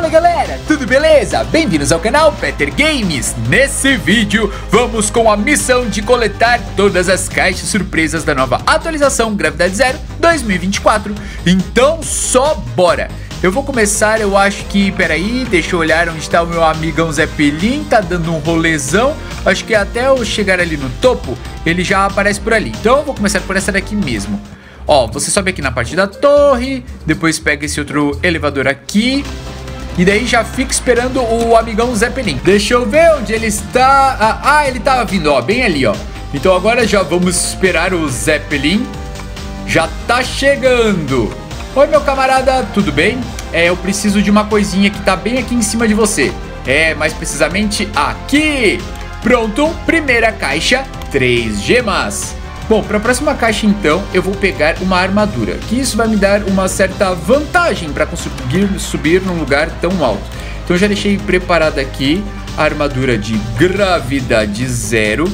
Fala galera, tudo beleza? Bem-vindos ao canal Peter Games. Nesse vídeo, vamos com a missão de coletar todas as caixas surpresas da nova atualização Gravidade Zero 2024. Então, só bora! Eu vou começar, eu acho que, peraí, deixa eu olhar onde está o meu amigão Zé Pelim, tá dando um rolezão. Acho que até eu chegar ali no topo, ele já aparece por ali. Então eu vou começar por essa daqui mesmo. Ó, você sobe aqui na parte da torre, depois pega esse outro elevador aqui. E daí já fica esperando o amigão Zeppelin. Deixa eu ver onde ele está. Ah, ah, ele tava vindo, ó, bem ali, ó. Então agora já vamos esperar o Zeppelin. Já tá chegando. Oi, meu camarada, tudo bem? É, eu preciso de uma coisinha que tá bem aqui em cima de você. É, mais precisamente aqui. Pronto, primeira caixa, três gemas. Bom, para a próxima caixa então, eu vou pegar uma armadura, que isso vai me dar uma certa vantagem para conseguir subir num lugar tão alto. Então já deixei preparada aqui a armadura de gravidade zero.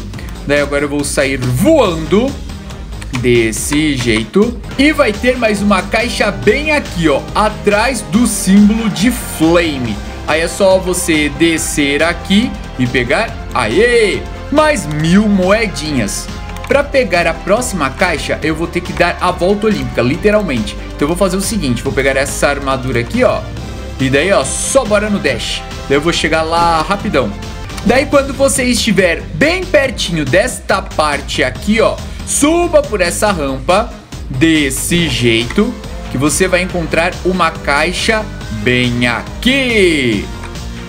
Daí agora eu vou sair voando desse jeito. E vai ter mais uma caixa bem aqui, ó, atrás do símbolo de flame. Aí é só você descer aqui e pegar, aê, mais mil moedinhas. Para pegar a próxima caixa, eu vou ter que dar a volta olímpica, literalmente. Então eu vou fazer o seguinte, vou pegar essa armadura aqui, ó. E daí, ó, só bora no dash. Daí eu vou chegar lá rapidão. Daí quando você estiver bem pertinho desta parte aqui, ó, suba por essa rampa desse jeito que você vai encontrar uma caixa bem aqui.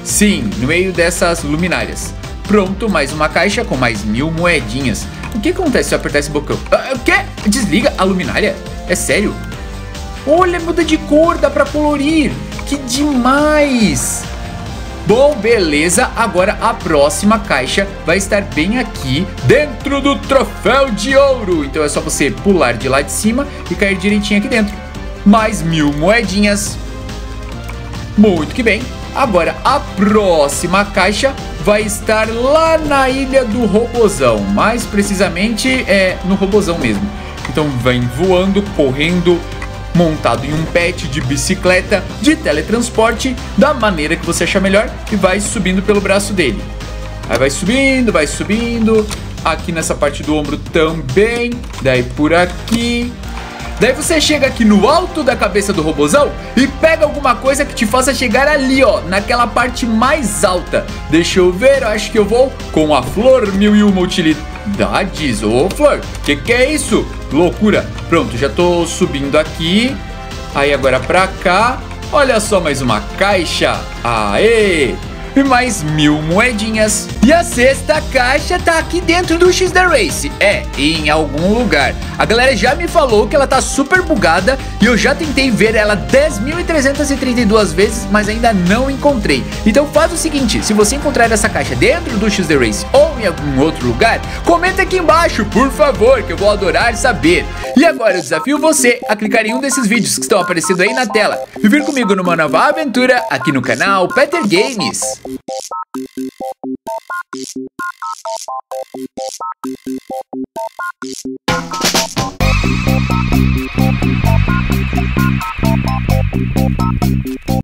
Sim, no meio dessas luminárias. Pronto, mais uma caixa com mais mil moedinhas. O que acontece se eu apertar esse botão? Ah, o quê? Desliga a luminária? É sério? Olha, muda de cor, dá pra colorir. Que demais! Bom, beleza. Agora a próxima caixa vai estar bem aqui dentro do troféu de ouro. Então é só você pular de lá de cima e cair direitinho aqui dentro. Mais mil moedinhas. Muito que bem. Agora a próxima caixa vai estar lá na ilha do Robozão, mais precisamente é no Robozão mesmo. Então vem voando, correndo, montado em um pet de bicicleta de teletransporte da maneira que você achar melhor e vai subindo pelo braço dele. Aí vai subindo, vai subindo, aqui nessa parte do ombro também, daí por aqui, Daí você chega aqui no alto da cabeça do robozão e pega alguma coisa que te faça chegar ali, ó, naquela parte mais alta. Deixa eu ver, acho que eu vou com a flor mil e uma utilidades. Ô, flor, que que é isso? Loucura. Pronto, já tô subindo aqui. Aí agora pra cá. Olha só mais uma caixa. Aê! E mais mil moedinhas. E a sexta caixa tá aqui dentro do X da Race. É, em algum lugar. A galera já me falou que ela tá super bugada e eu já tentei ver ela 10.332 vezes, mas ainda não encontrei. Então faz o seguinte, se você encontrar essa caixa dentro do X da Race ou em algum outro lugar, comenta aqui embaixo, por favor, que eu vou adorar saber. E agora eu desafio você a clicar em um desses vídeos que estão aparecendo aí na tela e vir comigo numa nova aventura aqui no canal Peter Games.